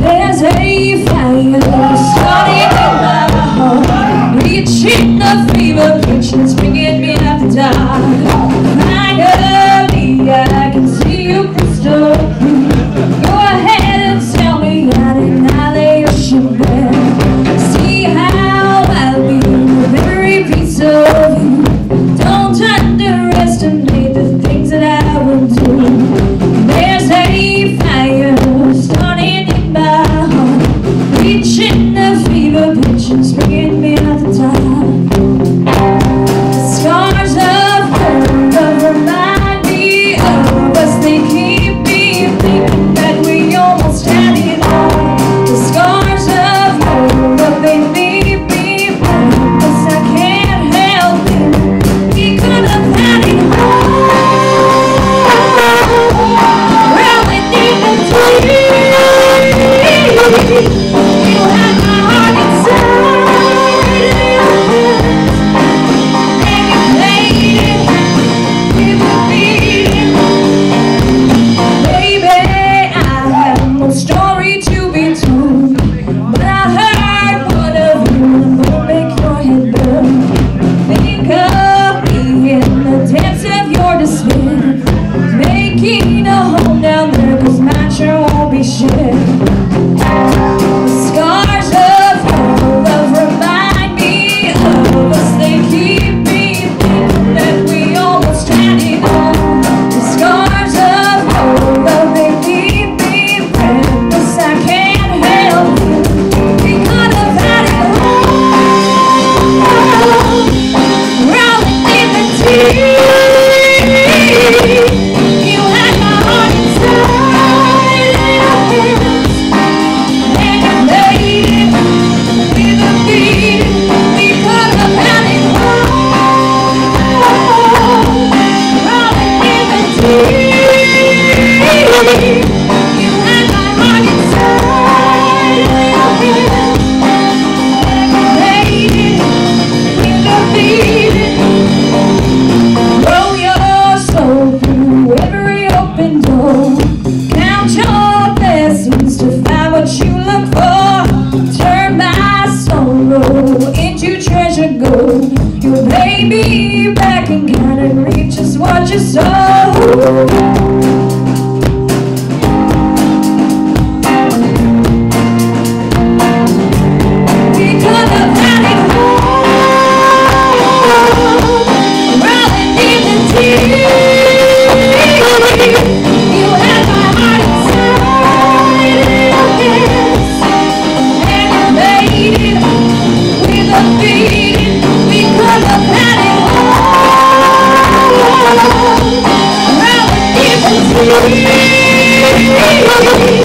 There's a fire starting in my heart Reaching the fever pitch. me back and kind reach just what you saw. Thank you.